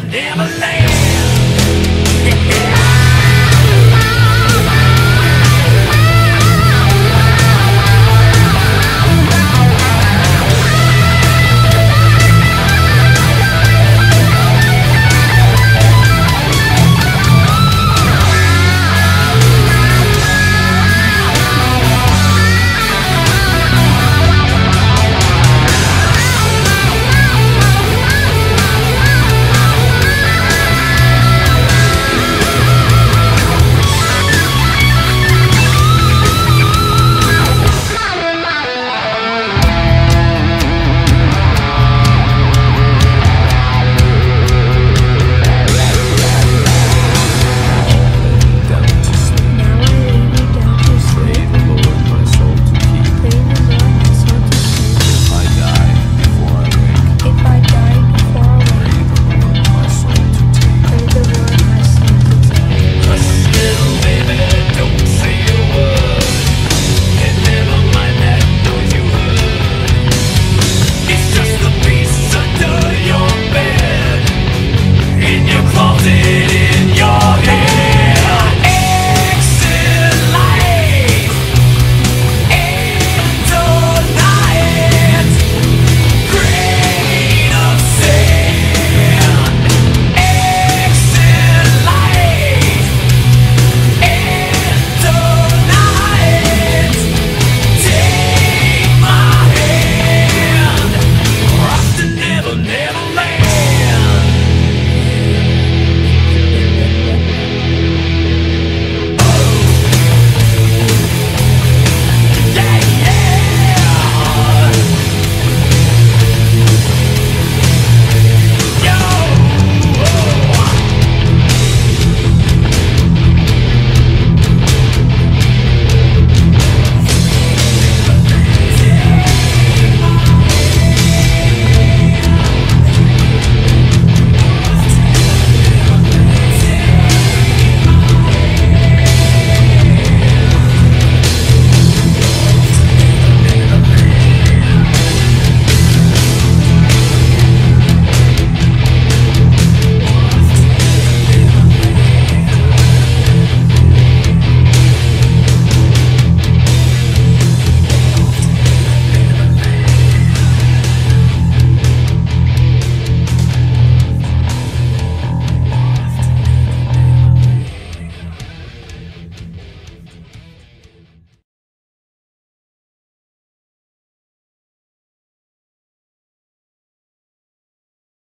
goddamn land.